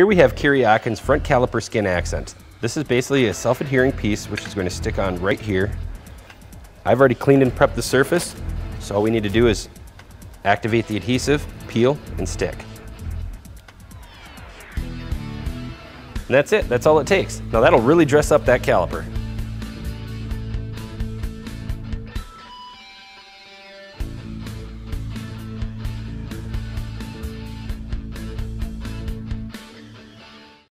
Here we have Kuryakyn's front caliper skin accent. This is basically a self-adhering piece which is going to stick on right here. I've already cleaned and prepped the surface, so all we need to do is activate the adhesive, peel, and stick. And that's it, that's all it takes. Now that'll really dress up that caliper.